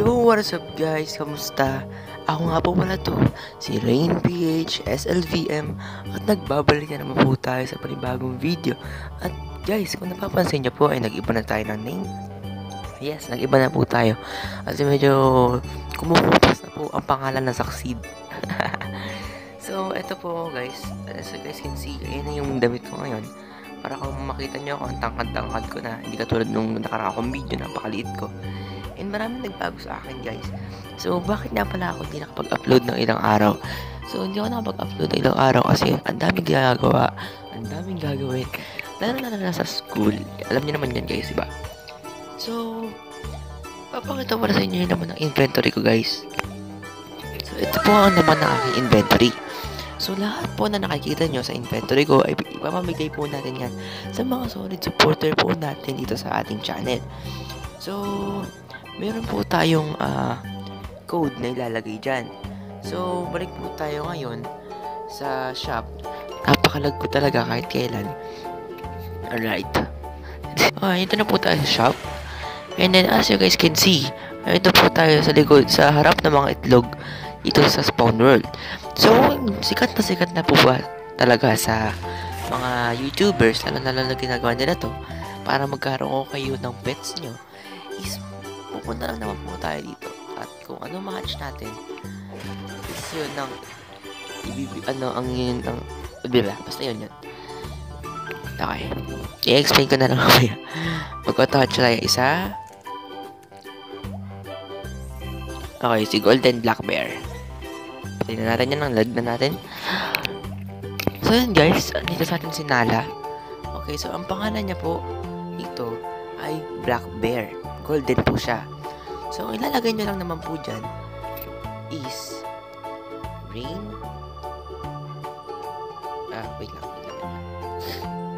Yo, what's up guys? Kamusta? Ako nga po pala to, si Rain PH SLVM at nagbabalik na naman po tayo sa panibagong video. At guys, kung napapansin niyo po ay nag-iba na tayo ng name. Yes, nag-iba na po tayo. Kasi medyo kumukupas na po ang pangalan na Succeed. so, eto po guys. As you guys can see, ayan na yung damit ko ngayon. Para kung makita nyo ako, ang tangkad-tangkad ko na. Hindi katulad nung nakaraan kong video, napakaliit ko. And maraming nagbago sa akin guys. So bakit nga pala ako hindi nakapag-upload ng ilang araw? So hindi ako nakapag-upload ng ilang araw kasi ang daming ginagawa. Ang daming gagawin. Lalo na na sa school. Alam niyo naman yan guys, diba? So, papakita ko na sa inyo yung naman ng inventory ko guys. So ito po ang naman ng aking inventory. So lahat po na nakikita nyo sa inventory ko ay ipamamigay po natin yan sa mga solid supporter po natin dito sa ating channel. So, meron po tayong uh, code na ilalagay dyan. So, balik po tayo ngayon sa shop. Napakalag ko talaga kahit kailan. Alright. Ah, ito na po tayo sa shop. And then, as you guys can see, ito po tayo sa likod, sa harap ng mga itlog dito sa spawn world. So, sikat na sikat na po ba talaga sa mga YouTubers, lalo na lalo na ginagawa nila to, para magkaroon kayo ng pets nyo, is pupunta lang naman po tayo dito. At kung ano match natin, is yun ang ano, ang yun, ang, bila, basta yun yun. Okay. I-explain ko na lang mamaya. Magkotouch tayo isa. Okay, si Golden Black Bear. Tingnan natin yan, ang lag na natin. So yun guys, dito sa atin si Nala. Okay, so ang pangalan niya po dito ay Black Bear. Golden po siya. So, ilalagay nyo lang naman po dyan is rain. Ah, wait lang. Wait lang.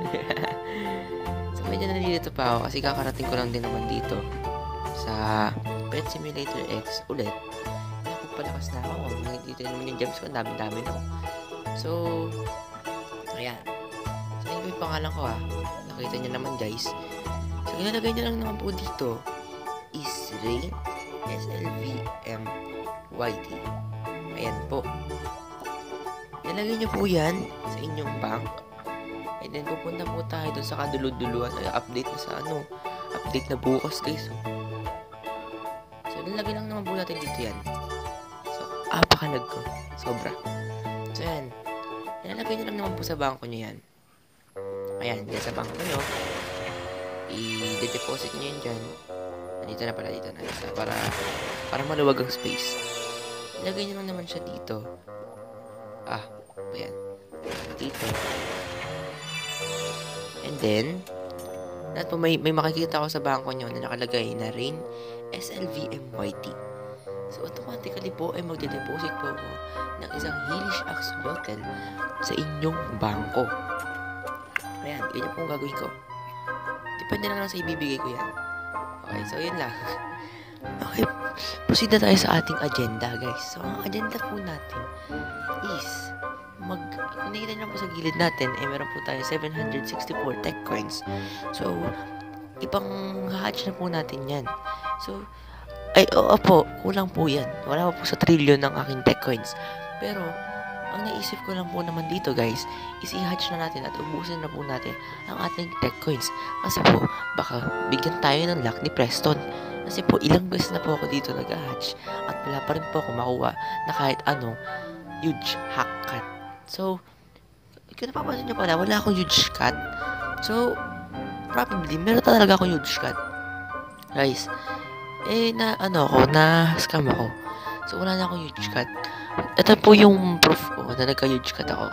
so, medyo nalilito pa ako kasi kakarating ko lang din naman dito sa Pet Simulator X ulit. Napagpalakas na ako. Dito naman yung gems ko. Ang dami-dami na. So, ayan. So, yun yung pangalan ko ah. Nakita nyo naman guys. So, ilalagay nyo lang naman po dito Rain SLVMYT. Ayan po. Nalagay nyo po yan sa inyong bank. And then, pupunta po tayo dun sa kadulod-duluan. Ay, update na sa ano. Update na bukas, guys. Oh. So, nalagay lang naman po natin dito yan. So, apakalag ko. Sobra. So, yan. Nalagay nyo lang naman po sa bangko nyo yan. Ayan, yan sa bangko nyo. I-deposit nyo yan dyan. Dito na pala, dito na. Dito, para, para maluwag ang space. Ilagay nyo lang naman siya dito. Ah, ayan. Dito. And then, po may, may makikita ko sa bangko nyo na nakalagay na Rain SLVMYT. So, automatically po ay magde-deposit po ako ng isang Hellish Axe bottle sa inyong bangko. Ayan, ganyan po ang gagawin ko. Depende na lang sa ibibigay ko yan. Okay, so yun lang. Okay, proceed na tayo sa ating agenda, guys. So, ang agenda po natin is mag, kung nakita nyo po sa gilid natin, eh, meron po tayo 764 tech coins. So, ipang hatch na po natin yan. So, ay, oo po, kulang po yan. Wala pa po sa trillion ng aking tech coins. Pero, ang naisip ko lang po naman dito guys, is i-hatch na natin at ubusin na po natin ang ating tech coins. Kasi po, baka bigyan tayo ng luck ni Preston. Kasi po, ilang beses na po ako dito nag-hatch at wala pa rin po ako makuha na kahit anong huge hack cut. So, kung napapansin nyo pala, wala akong huge cut. So, probably, meron talaga akong huge cut. Guys, eh, na, ano ako, na scam ako. So, wala na akong huge cut. Ito po yung proof ko na nagka-huge cut ako.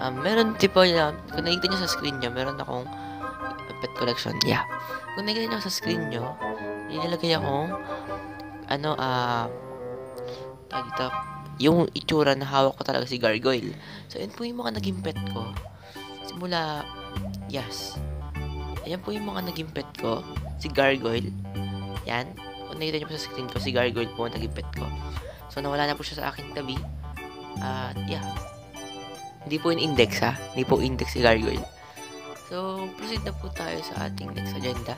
Um, meron, tipo, yan, kung nakikita nyo sa screen nyo, meron akong pet collection. Yeah. Kung nakikita nyo sa screen nyo, nilalagay akong, ano, ah, uh, dito, yung itsura na hawak ko talaga si Gargoyle. So, yun po yung mga naging pet ko. Simula, yes. Ayan po yung mga naging pet ko. Si Gargoyle. Yan. Kung nakita nyo po sa screen ko, si Gargoyle po ang naging pet ko. So, nawala na po siya sa aking tabi. At, yeah. Hindi po yung index, ha? Hindi po index si Gargoyle. So, proceed na po tayo sa ating next agenda.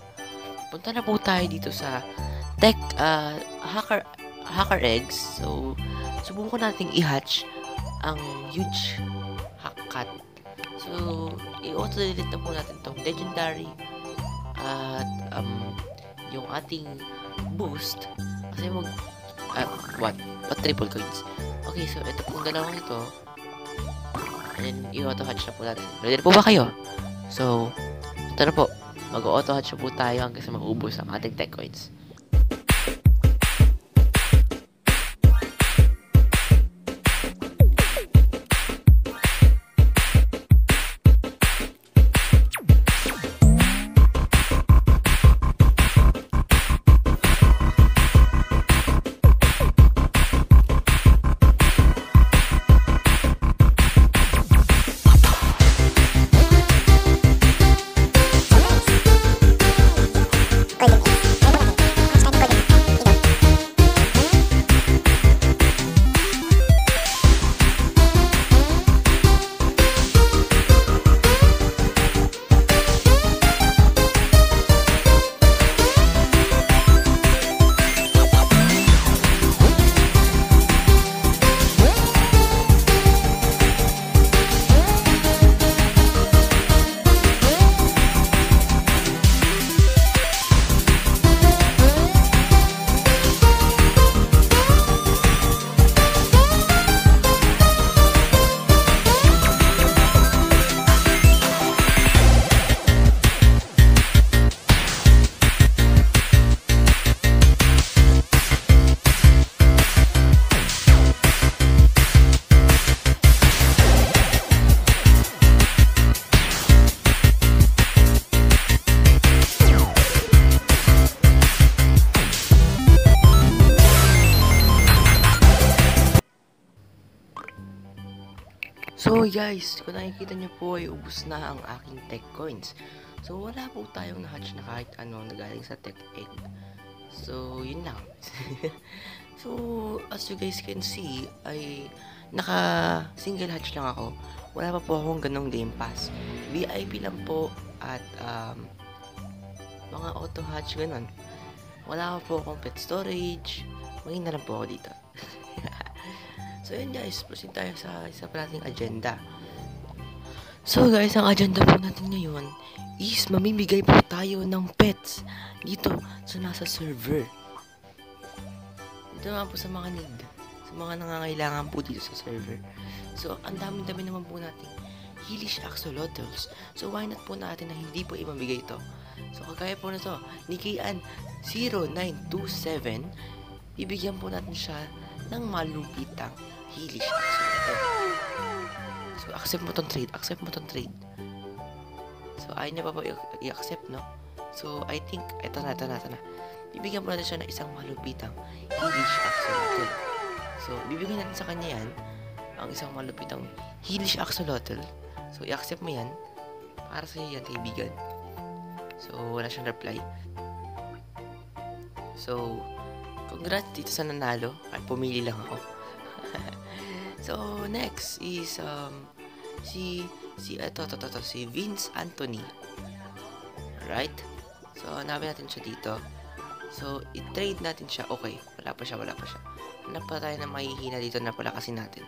Punta na po tayo dito sa tech, uh, hacker, hacker eggs. So, subukan nating i-hatch ang huge hackcat. So, i-auto-delete na po natin tong legendary at um, yung ating boost kasi mag uh, what? What triple coins? Okay, so ito pong dalawang ito and then i-auto hatch na po natin. Ready na po ba kayo? So, ito na po. Mag-auto hatch na po tayo hanggang sa maubos ang ating tech coins. Guys, kung nakikita niyo po ay ubos na ang aking tech coins. So wala po tayong na-hatch na kahit ano na galing sa tech egg. So yun lang. so as you guys can see ay naka single hatch lang ako. Wala pa po akong ganong game pass. VIP lang po at um, mga auto hatch ganon. Wala pa po akong pet storage. Maging na lang po ako dito. So yun guys, proceed tayo sa isa pa nating agenda. So guys, ang agenda po natin ngayon is mamimigay po tayo ng pets dito sa nasa server. Dito naman po sa mga need, sa mga nangangailangan po dito sa server. So ang dami-dami naman po natin Hillish Axolotls. So why not po natin na hindi po imamigay ito? So kagaya po na to, ni Kian 0927, bibigyan po natin siya ng malupitang Hillish Axolotl. So, accept mo tong trade. Accept mo tong trade. So, ayaw niya pa ba i-accept, no? So, I think, eto na, eto na, eto na. Bibigyan mo natin siya ng isang malupitang Hillish Axolotl. So, bibigyan natin sa kanya yan, ang isang malupitang Hillish Axolotl. So, i-accept mo yan. Para sa'yo yan, kaibigan. So, wala siyang reply. So, congrats dito sa nanalo. At pumili lang ako. so, next is, um, si, si, eto, to, to, to, si Vince Anthony. Right? So, hanapin natin siya dito. So, i-trade natin siya. Okay, wala pa siya, wala pa siya. Hanap pa tayo na mahihina dito na pala kasi natin.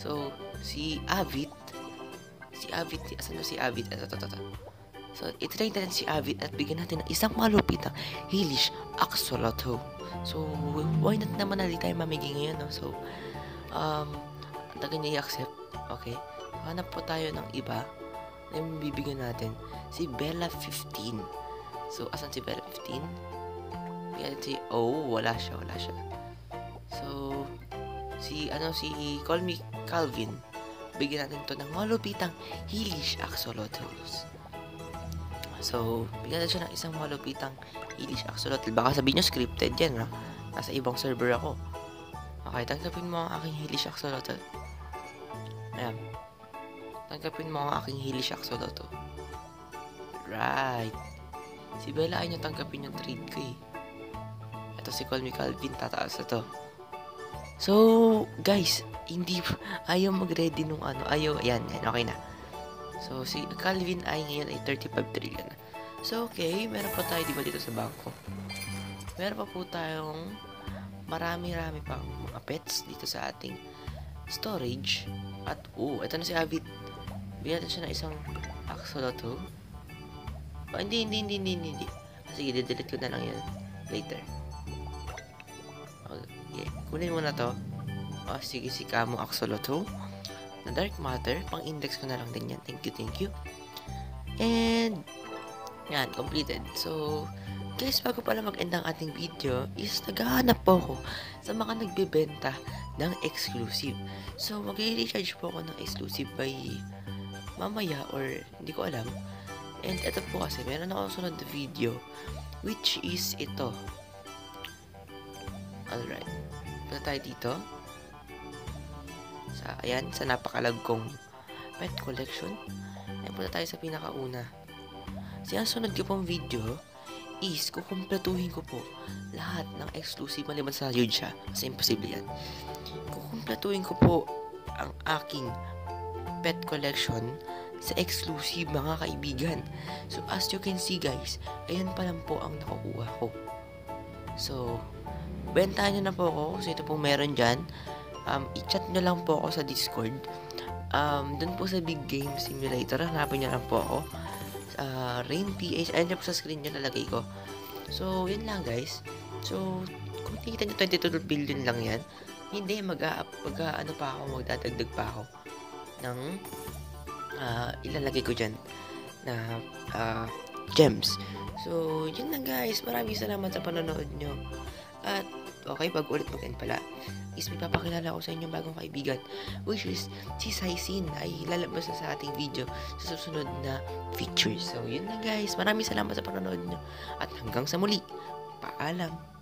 So, si Avit, si Avit, asan na si Avit? Ito, ito, ito. So, i-trade natin si Avit at bigyan natin ng isang malupitang Hillish Axolotl. So, why not naman na di tayo mamigay ngayon, no? So, um, tagal niya i-accept. Okay. Hanap po tayo ng iba na bibigyan natin. Si Bella 15. So, asan si Bella 15? Yan oh, wala siya, wala siya. So, si, ano, si Call Me Calvin. Bigyan natin to ng malupitang Hillish Axolotls. So, bigyan natin siya ng isang malupitang Hillish Axolotl. Baka sabihin nyo scripted yan, ha? Nasa ibang server ako. Okay, tanggapin mo ang aking Hillish Axolotl. Ayan. Tanggapin mo ang aking Hillish Axolotl. Right. Si Bella ay niya tanggapin yung trade ko eh. Ito si Call Calvin, tataas na to. So, guys, hindi, ayaw mag-ready nung ano, ayaw, yan, yan, okay na. So, si Calvin ay ngayon ay 35 trillion na. So, okay, meron pa tayo, di ba, dito sa bangko? meron pa po tayong marami-rami pang mga pets dito sa ating storage. At, oh, ito na si Avid. Bigyan natin siya ng isang axolotl. Oh, hindi, hindi, hindi, hindi, hindi. Ah, sige, didelete ko na lang yan later. Okay, kunin mo na to. Oh, sige, si Kamo Axolotl. Na Dark Matter, pang index ko na lang din yan. Thank you, thank you. And, yan, completed. So, guys, bago pala mag-end ang ating video, is naghahanap po ako sa mga nagbebenta ng exclusive. So, mag-recharge po ako ng exclusive by mamaya or hindi ko alam. And ito po kasi, meron ako sunod video which is ito. Alright. Punta tayo dito. Sa, ayan, sa napakalag kong pet collection. Ayan, punta tayo sa pinakauna. Ang sunod ko pong video is kukumpletuhin ko po lahat ng exclusive maliban sa yun siya. Kasi imposible yan. Kukumpletuhin ko po ang aking pet collection sa exclusive mga kaibigan. So, as you can see guys, ayan pa lang po ang nakukuha ko. So, bentahan nyo na po ako kasi ito po meron dyan. Um, i-chat nyo lang po ako sa Discord. Um, dun po sa Big Game Simulator, hanapin nyo lang po ako. Uh, Rain PH, ayan po sa screen nyo nalagay ko. So, yun lang guys. So, kung nakikita nyo 22 billion lang yan, hindi, mag, mag ano pa ako, magdadagdag pa ako ng uh, ilalagay ko dyan na uh, gems. So, yun lang guys. Maraming salamat sa panonood nyo. At, okay, pag ulit mag-end pala, is may papakilala ko sa inyo bagong kaibigan, which is si Saisin ay lalabas na sa ating video sa susunod na features. So, yun lang guys. Maraming salamat sa panonood nyo. At hanggang sa muli, paalam.